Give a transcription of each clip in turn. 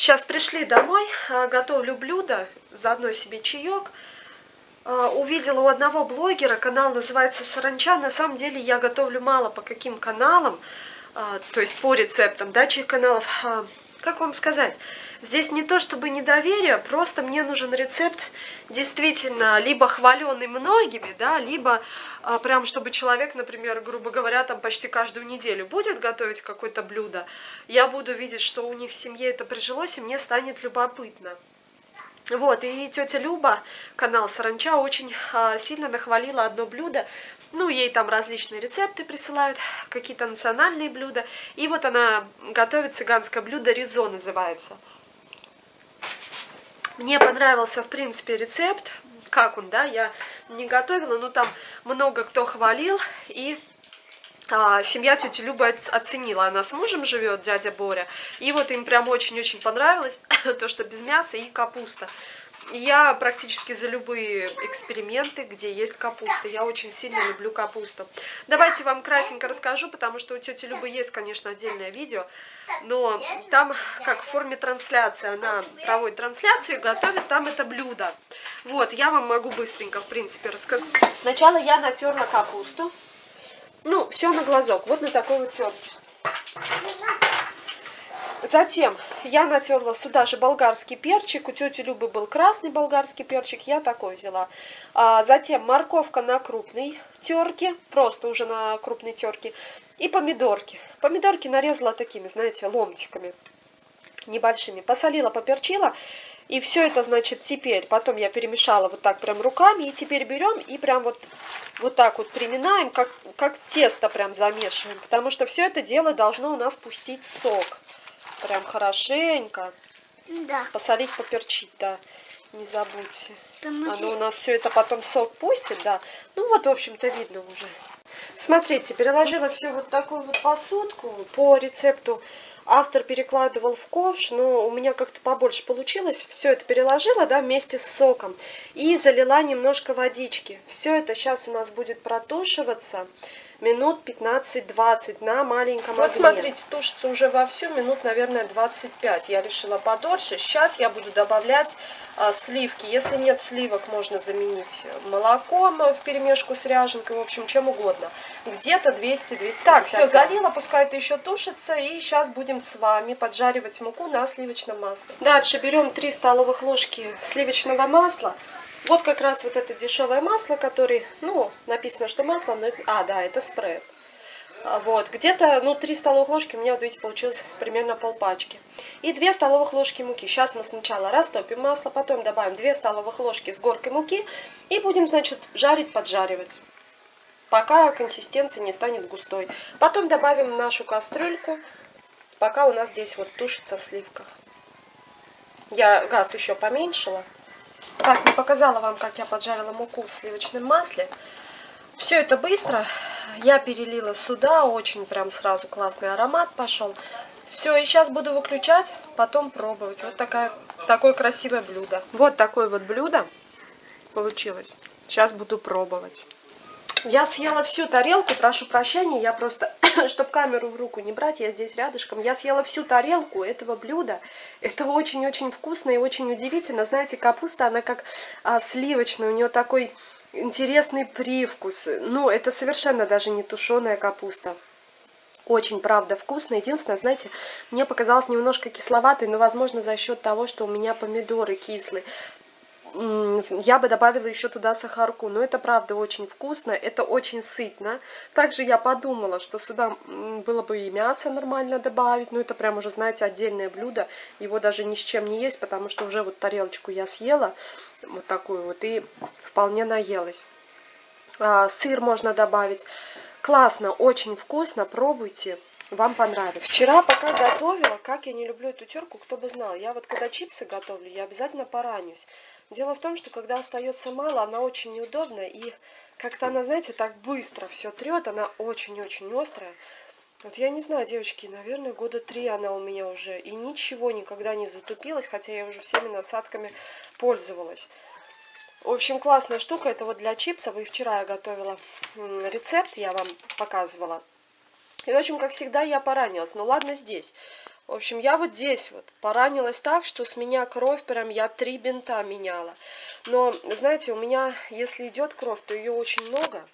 Сейчас пришли домой, а, готовлю блюдо, заодно себе чаек. А, увидела у одного блогера, канал называется Саранча. На самом деле я готовлю мало по каким каналам, а, то есть по рецептам, да, чьих каналов. Как вам сказать? Здесь не то чтобы недоверие, просто мне нужен рецепт действительно либо хваленный многими, да, либо а, прям чтобы человек, например, грубо говоря, там почти каждую неделю будет готовить какое-то блюдо, я буду видеть, что у них в семье это прижилось, и мне станет любопытно. Вот, и тетя Люба, канал Саранча, очень а, сильно нахвалила одно блюдо. Ну, ей там различные рецепты присылают, какие-то национальные блюда. И вот она готовит цыганское блюдо, ризо называется. Мне понравился, в принципе, рецепт. Как он, да, я не готовила, но там много кто хвалил. И а, семья тети Любы оценила. Она с мужем живет, дядя Боря. И вот им прям очень-очень понравилось то, что без мяса и капуста. Я практически за любые эксперименты, где есть капуста. Я очень сильно люблю капусту. Давайте вам красненько расскажу, потому что у тети Любы есть, конечно, отдельное видео. Но там, как в форме трансляции, она проводит трансляцию и готовит там это блюдо. Вот, я вам могу быстренько, в принципе, рассказать. Сначала я натерла капусту. Ну, все на глазок. Вот на такой вот терке. Затем я натерла сюда же болгарский перчик. У тети Любы был красный болгарский перчик, я такой взяла. А затем морковка на крупной терке, просто уже на крупной терке. И помидорки. Помидорки нарезала такими, знаете, ломтиками небольшими. Посолила, поперчила. И все это, значит, теперь, потом я перемешала вот так прям руками. И теперь берем и прям вот, вот так вот приминаем, как, как тесто прям замешиваем. Потому что все это дело должно у нас пустить сок. Прям хорошенько. Да. Посолить, поперчить, да. Не забудьте. Оно у нас все это потом сок пустит, да. Ну вот, в общем-то, видно уже. Смотрите, переложила все вот такую вот посудку по рецепту. Автор перекладывал в ковш, но у меня как-то побольше получилось. Все это переложила, да, вместе с соком. И залила немножко водички. Все это сейчас у нас будет протушиваться минут 15-20 на маленьком вот огне. Вот смотрите, тушится уже вовсю минут, наверное, 25. Я решила подольше. Сейчас я буду добавлять а, сливки. Если нет сливок, можно заменить молоком в перемешку с ряженкой, в общем, чем угодно. Где-то 200-200. Так, все, залила, пускай это еще тушится. И сейчас будем с вами поджаривать муку на сливочном масле. Дальше берем 3 столовых ложки сливочного масла. Вот как раз вот это дешевое масло, который, ну, написано, что масло, но... А, да, это спред. А, вот, где-то, ну, 3 столовых ложки, у меня, вот видите, получилось примерно полпачки. И 2 столовых ложки муки. Сейчас мы сначала растопим масло, потом добавим 2 столовых ложки с горкой муки и будем, значит, жарить, поджаривать. Пока консистенция не станет густой. Потом добавим нашу кастрюльку, пока у нас здесь вот тушится в сливках. Я газ еще поменьшила. Так, не показала вам, как я поджарила муку в сливочном масле. Все это быстро. Я перелила сюда, очень прям сразу классный аромат пошел. Все, и сейчас буду выключать, потом пробовать. Вот такая, такое красивое блюдо. Вот такое вот блюдо получилось. Сейчас буду пробовать. Я съела всю тарелку, прошу прощения, я просто, чтобы камеру в руку не брать, я здесь рядышком, я съела всю тарелку этого блюда. Это очень-очень вкусно и очень удивительно. Знаете, капуста, она как а, сливочная, у нее такой интересный привкус. Ну, это совершенно даже не тушеная капуста. Очень, правда, вкусно. Единственное, знаете, мне показалось немножко кисловатой, но, возможно, за счет того, что у меня помидоры кислые я бы добавила еще туда сахарку. Но это правда очень вкусно, это очень сытно. Также я подумала, что сюда было бы и мясо нормально добавить. Но это прям уже, знаете, отдельное блюдо. Его даже ни с чем не есть, потому что уже вот тарелочку я съела. Вот такую вот. И вполне наелась. А, сыр можно добавить. Классно, очень вкусно, пробуйте. Вам понравится. Вчера, пока готовила, как я не люблю эту терку, кто бы знал. Я вот когда чипсы готовлю, я обязательно поранюсь. Дело в том, что когда остается мало, она очень неудобная. И как-то она, знаете, так быстро все трет. Она очень-очень острая. Вот я не знаю, девочки, наверное, года три она у меня уже. И ничего никогда не затупилась, хотя я уже всеми насадками пользовалась. В общем, классная штука. Это вот для чипсов. И вчера я готовила рецепт, я вам показывала. И, в общем, как всегда, я поранилась. Ну, ладно здесь. В общем, я вот здесь вот поранилась так, что с меня кровь прям я три бинта меняла. Но, знаете, у меня, если идет кровь, то ее очень много.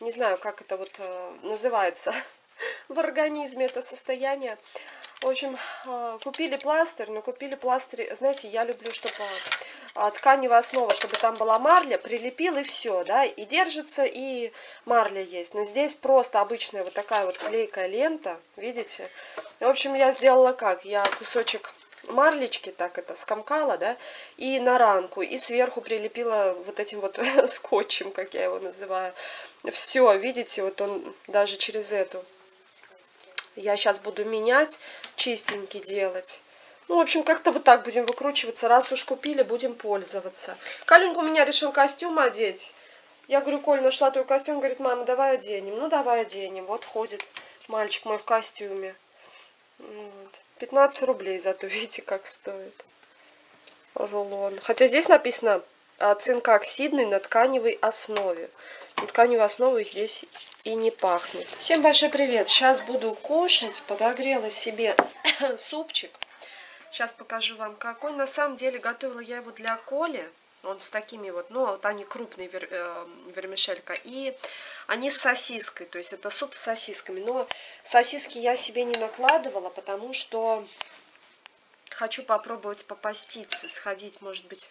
Не знаю, как это вот э, называется в организме, это состояние. В общем, э, купили пластырь, но купили пластырь, знаете, я люблю, чтобы э, тканевая основа, чтобы там была марля, прилепил и все, да, и держится, и марля есть. Но здесь просто обычная вот такая вот клейкая лента, видите? В общем, я сделала как? Я кусочек марлечки, так это, скомкала, да, и на ранку, и сверху прилепила вот этим вот скотчем, как я его называю. Все, видите, вот он даже через эту я сейчас буду менять, чистенький делать. Ну, в общем, как-то вот так будем выкручиваться. Раз уж купили, будем пользоваться. Калюнька у меня решил костюм одеть. Я говорю, Коль, нашла твой костюм. Говорит, мама, давай оденем. Ну, давай оденем. Вот ходит мальчик мой в костюме. Вот. 15 рублей зато, видите, как стоит рулон. Хотя здесь написано цинк оксидный на тканевой основе. Тканевой основы здесь и не пахнет. Всем большой привет! Сейчас буду кушать. Подогрела себе супчик. Сейчас покажу вам какой. На самом деле готовила я его для Коли. Он с такими вот, ну вот они крупные вер, э, вермишелька. И они с сосиской, то есть это суп с сосисками. Но сосиски я себе не накладывала, потому что хочу попробовать попаститься, сходить, может быть,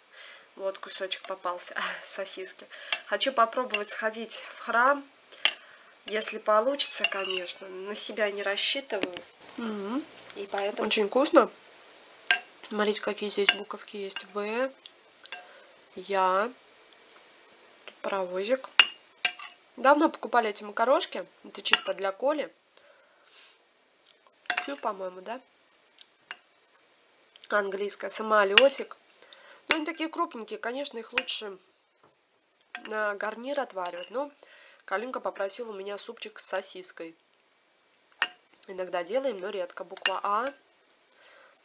вот кусочек попался сосиски. Хочу попробовать сходить в храм, если получится, конечно. На себя не рассчитываю. Угу. И поэтому... Очень вкусно. Смотрите, какие здесь буковки есть. В, Я, Тут паровозик. Давно покупали эти макарошки. Это чисто для Коли. Фью, по-моему, да? Английская. Самолетик. Ну, они такие крупненькие. Конечно, их лучше на гарнир отваривать. Но Калинка попросила у меня супчик с сосиской. Иногда делаем, но редко. Буква А.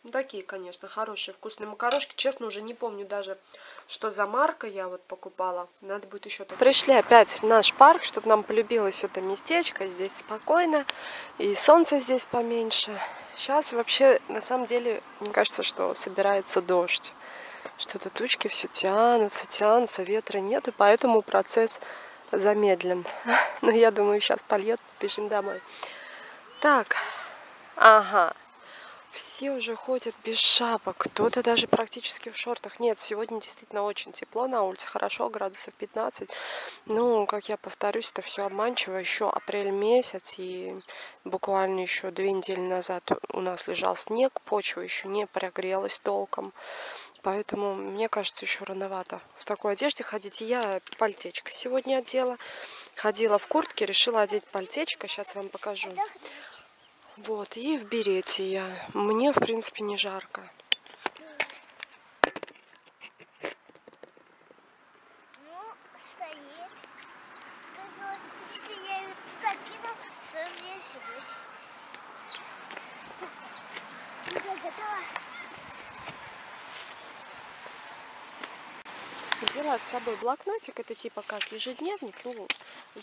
Ну, такие, конечно, хорошие, вкусные макарошки. Честно, уже не помню даже, что за марка я вот покупала. Надо будет еще. Пришли опять в наш парк, чтобы нам полюбилось это местечко. Здесь спокойно. И солнце здесь поменьше. Сейчас вообще, на самом деле, мне кажется, что собирается дождь. Что-то тучки все тянутся, тянутся, ветра нет. И поэтому процесс замедлен. Но я думаю, сейчас польет, бежим домой. Так, ага. Все уже ходят без шапок, кто-то даже практически в шортах. Нет, сегодня действительно очень тепло на улице, хорошо, градусов 15. Ну, как я повторюсь, это все обманчиво. Еще апрель месяц, и буквально еще две недели назад у нас лежал снег, почва еще не прогрелась толком. Поэтому, мне кажется, еще рановато в такой одежде ходить. Я пальтечко сегодня одела. Ходила в куртке, решила одеть пальтечко. Сейчас вам покажу. Вот, и в берете я. Мне, в принципе, не жарко. Взяла с собой блокнотик, это типа как ежедневник. Ну,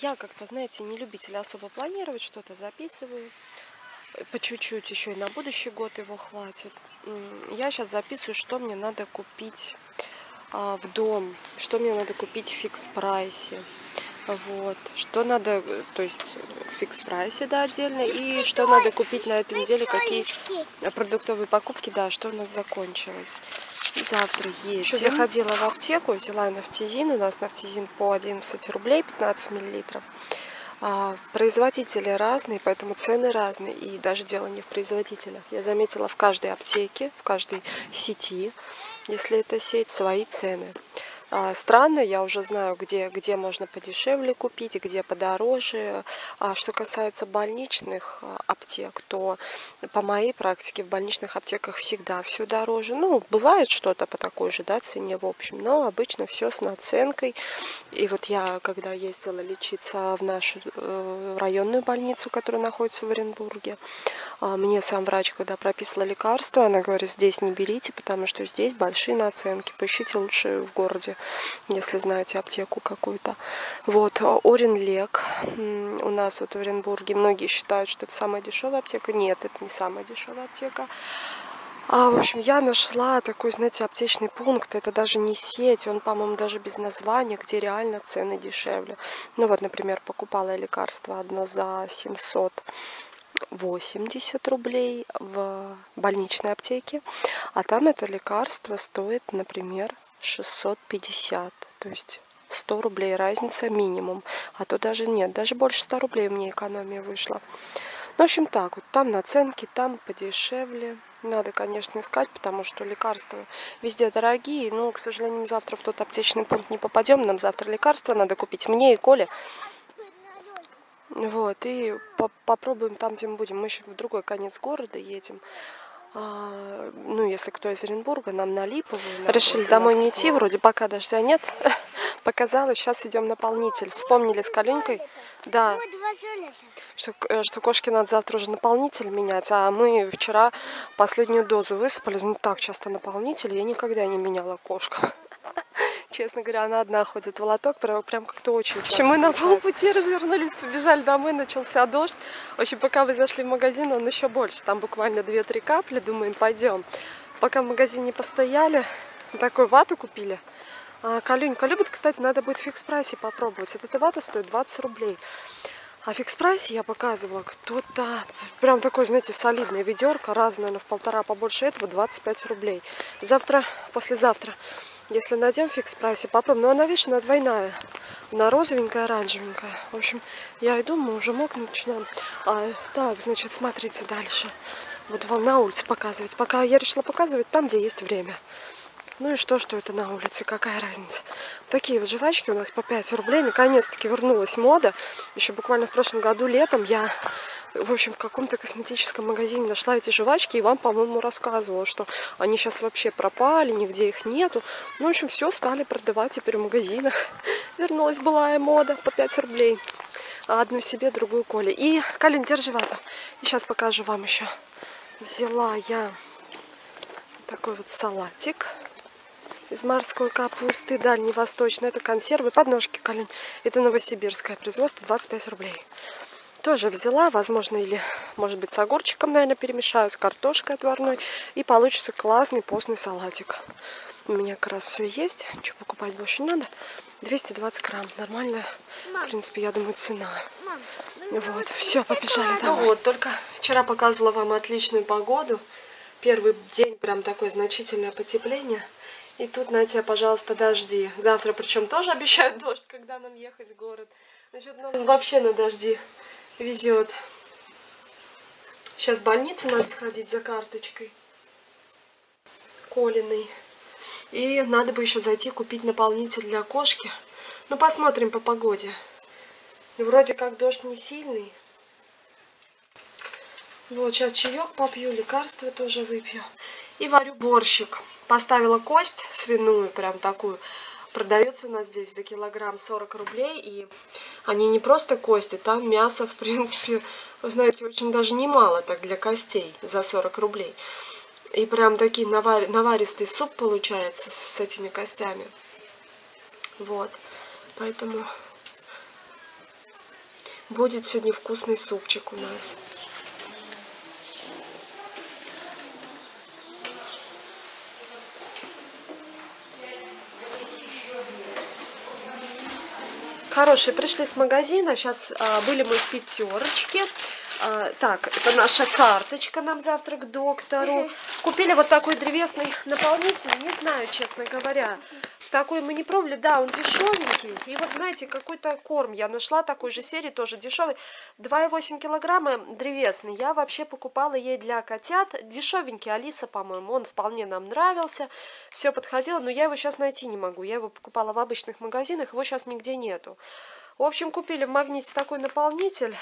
я как-то, знаете, не любитель особо планировать, что-то записываю. По чуть-чуть еще и на будущий год его хватит. Я сейчас записываю, что мне надо купить а, в дом, что мне надо купить в фикс-прайсе. Вот. Что надо, то есть в фикс-прайсе, да, отдельно. И что надо купить на этой неделе, какие продуктовые покупки, да, что у нас закончилось. Завтра едем. Еще заходила в аптеку, взяла нафтизин. У нас нафтизин по 11 рублей, 15 миллилитров. А, производители разные, поэтому цены разные. И даже дело не в производителях. Я заметила в каждой аптеке, в каждой сети, если это сеть, свои цены. А, странно, я уже знаю, где, где можно подешевле купить, где подороже. А что касается больничных а, аптек, то по моей практике в больничных аптеках всегда все дороже. Ну, бывает что-то по такой же да, цене, в общем, но обычно все с наценкой. И вот я, когда ездила лечиться в нашу э, районную больницу, которая находится в Оренбурге, мне сам врач, когда прописала лекарство, она говорит, здесь не берите, потому что здесь большие наценки. Поищите лучше в городе, если знаете аптеку какую-то. Вот, Оренлек. У нас вот в Оренбурге многие считают, что это самая дешевая аптека. Нет, это не самая дешевая аптека. А, в общем, я нашла такой, знаете, аптечный пункт. Это даже не сеть, он, по-моему, даже без названия, где реально цены дешевле. Ну вот, например, покупала я лекарство одно за 780 рублей в больничной аптеке, а там это лекарство стоит, например, 650. То есть 100 рублей разница минимум. А то даже нет, даже больше 100 рублей мне экономия вышла. Ну, в общем, так вот, там наценки, там подешевле. Надо, конечно, искать, потому что лекарства везде дорогие. Но, к сожалению, завтра в тот аптечный пункт не попадем. Нам завтра лекарства надо купить мне и Коле. Вот, и по попробуем там, где мы будем. Мы еще в другой конец города едем. А, ну, если кто из Оренбурга, нам на Липовую. Решили домой не идти, вроде пока дождя нет. Показалось, сейчас идем наполнитель. Вспомнили с Калюнькой. Да что, э, что кошке надо завтра уже наполнитель менять, а мы вчера последнюю дозу высыпали, ну так часто наполнитель, я никогда не меняла кошку. Честно говоря, она одна ходит в лоток, прям, прям как-то очень часто. Мы на полпути развернулись, побежали домой, начался дождь. В общем, пока вы зашли в магазин, он еще больше. Там буквально 2-3 капли, думаем, пойдем. Пока в магазине постояли, такую вату купили. А, Калюнька любит, кстати, надо будет в фикс-прайсе попробовать. Вот эта вата стоит 20 рублей. А в фикс-прайсе я показывала, кто-то, прям такой, знаете, солидная ведерко, разное, наверное, в полтора побольше этого, 25 рублей. Завтра, послезавтра, если найдем в фикс-прайсе, попробуем. Но она, видишь, она двойная. Она розовенькая, оранжевенькая. В общем, я иду, мы уже мокнуть начинаем. А, так, значит, смотрите дальше. Буду вам на улице показывать. Пока я решила показывать там, где есть время. Ну и что, что это на улице, какая разница. Такие вот жвачки у нас по 5 рублей. Наконец-таки вернулась мода. Еще буквально в прошлом году летом я, в общем, в каком-то косметическом магазине нашла эти жвачки и вам, по-моему, рассказывала, что они сейчас вообще пропали, нигде их нету. Ну, в общем, все стали продавать теперь в магазинах. Вернулась былая мода по 5 рублей. Одну себе, другую Коле. И, Калин, держи вату. И сейчас покажу вам еще. Взяла я такой вот салатик из морской капусты дальневосточной. Это консервы, подножки колень. Это новосибирское производство, 25 рублей. Тоже взяла, возможно, или, может быть, с огурчиком, наверное, перемешаю, с картошкой отварной. И получится классный постный салатик. У меня как раз все есть. Что покупать больше не надо. 220 грамм. Нормальная, в принципе, я думаю, цена. Вот, все, побежали домой. Ну вот, только вчера показывала вам отличную погоду. Первый день прям такое значительное потепление. И тут на тебя, пожалуйста, дожди. Завтра причем тоже обещают дождь, когда нам ехать в город. Значит, нам вообще на дожди везет. Сейчас в больницу надо сходить за карточкой. Колиной. И надо бы еще зайти купить наполнитель для кошки. Ну, посмотрим по погоде. Вроде как дождь не сильный. Вот, сейчас чаек попью, лекарства тоже выпью. И варю борщик. Поставила кость свиную, прям такую. Продается у нас здесь за килограмм 40 рублей. И они не просто кости, там мясо, в принципе, вы знаете, очень даже немало так для костей за 40 рублей. И прям такие навар... наваристый суп получается с этими костями. Вот. Поэтому будет сегодня вкусный супчик у нас. Хорошие, пришли с магазина. Сейчас а, были мы в пятерочке. А, так, это наша карточка нам завтра к доктору. Купили вот такой древесный наполнитель. Не знаю, честно говоря. Такой мы не пробовали. Да, он дешевенький. И вот знаете, какой-то корм я нашла такой же серии, тоже дешевый. 2,8 килограмма древесный. Я вообще покупала ей для котят. Дешевенький, Алиса, по-моему. Он вполне нам нравился. Все подходило, но я его сейчас найти не могу. Я его покупала в обычных магазинах, его сейчас нигде нету. В общем, купили в магните такой наполнитель.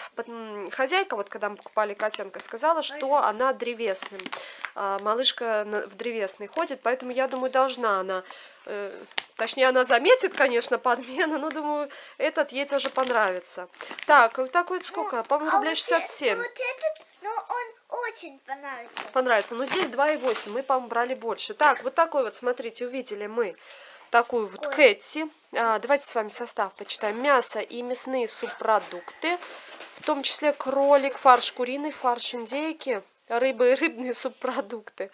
Хозяйка, вот когда мы покупали котенка, сказала, что она древесным. А, малышка в древесный ходит, поэтому я думаю, должна она... Э, точнее, она заметит, конечно, подмену, но думаю, этот ей тоже понравится. Так, такой сколько? По-моему, рублей 67. Вот этот, но он очень понравится. Понравится. Но здесь 2,8. Мы, по-моему, брали больше. Так, вот такой вот, смотрите, увидели мы такую вот Ой. Кэти. А, давайте с вами состав почитаем. Мясо и мясные субпродукты. В том числе кролик, фарш куриный, фарш индейки, рыба и рыбные субпродукты.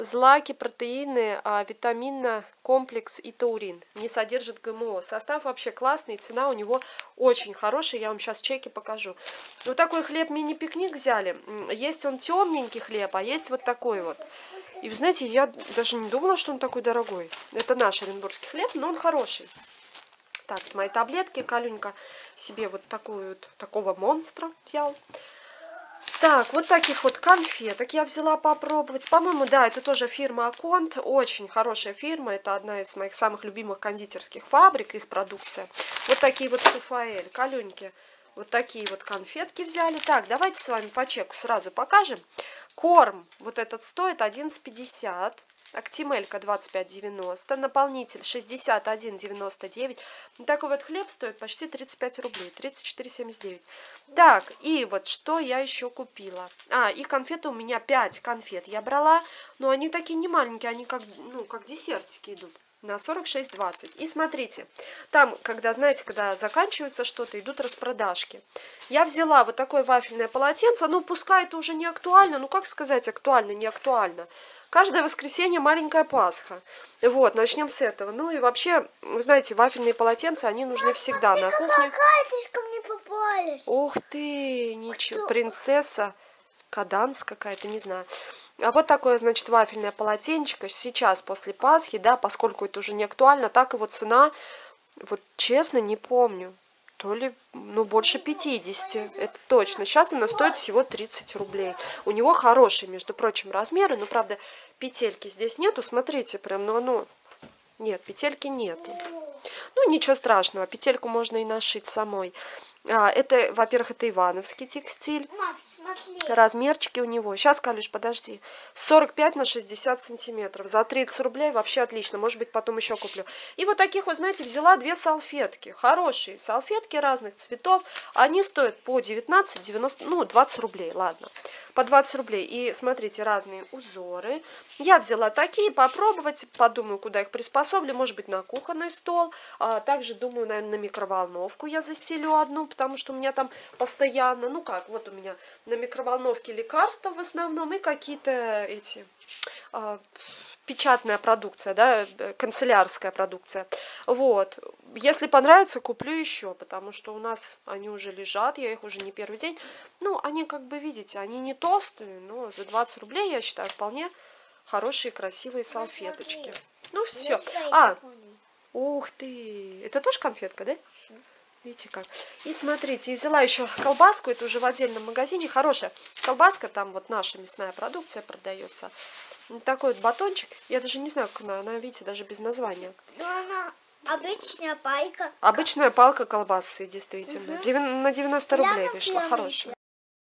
Злаки, протеины, а, витаминно комплекс и таурин. Не содержит ГМО. Состав вообще классный, цена у него очень хорошая. Я вам сейчас чеки покажу. Вот такой хлеб мини-пикник взяли. Есть он темненький хлеб, а есть вот такой вот. И вы знаете, я даже не думала, что он такой дорогой. Это наш оренбургский хлеб, но он хороший. Так, мои таблетки. Калюнька себе вот такую вот, такого монстра взял. Так, вот таких вот конфеток я взяла попробовать. По-моему, да, это тоже фирма Аконт. Очень хорошая фирма. Это одна из моих самых любимых кондитерских фабрик, их продукция. Вот такие вот суфаэль, калюньки. Вот такие вот конфетки взяли. Так, давайте с вами по чеку сразу покажем. Корм вот этот стоит 11,50. Актимелька 25,90. Наполнитель 61,99. Ну, Такой вот хлеб стоит почти 35 рублей. 34,79. Так, и вот что я еще купила. А, и конфеты у меня 5 конфет я брала. Но они такие не маленькие, они как, ну, как десертики идут. На 46,20. И смотрите, там, когда, знаете, когда заканчивается что-то, идут распродажки. Я взяла вот такое вафельное полотенце. Ну, пускай это уже не актуально. Ну, как сказать актуально, не актуально. Каждое воскресенье маленькая Пасха. Вот, начнем с этого. Ну и вообще, вы знаете, вафельные полотенца, они нужны всегда на кухне. Ко мне? Ух ты, ничего, принцесса, каданс какая-то, не знаю. А вот такое, значит, вафельное полотенчико сейчас после Пасхи, да, поскольку это уже не актуально, так его цена, вот честно, не помню. То ли, ну, больше 50, это точно. Сейчас она стоит всего 30 рублей. У него хорошие, между прочим, размеры, но, правда, петельки здесь нету. Смотрите, прям, ну, оно... Нет, петельки нету. Ну, ничего страшного, петельку можно и нашить самой. А, это, во-первых, это ивановский текстиль. Мам, смотри. Размерчики у него. Сейчас, Калюш, подожди. 45 на 60 сантиметров. За 30 рублей вообще отлично. Может быть, потом еще куплю. И вот таких вот, знаете, взяла две салфетки. Хорошие салфетки разных цветов. Они стоят по 19, 90, ну, 20 рублей, ладно. По 20 рублей. И смотрите, разные узоры. Я взяла такие, попробовать. Подумаю, куда их приспособлю. Может быть, на кухонный стол. А также, думаю, наверное, на микроволновку я застелю одну, потому что у меня там постоянно, ну как, вот у меня на микроволновке лекарства в основном и какие-то эти а, печатная продукция, да, э, канцелярская продукция. Вот. Если понравится, куплю еще, потому что у нас они уже лежат, я их уже не первый день. Ну, они, как бы, видите, они не толстые, но за 20 рублей, я считаю, вполне хорошие, красивые салфеточки. смотри. Ну, все. А, ух ты, это тоже конфетка, да? Видите как. И смотрите, и взяла еще колбаску, это уже в отдельном магазине, хорошая. Колбаска, там вот наша мясная продукция продается. Такой вот батончик, я даже не знаю, как она, она, видите, даже без названия. Ну, она обычная пайка. Обычная палка колбасы, действительно. Девян- на 90 рублей Прямо вышла, хорошая.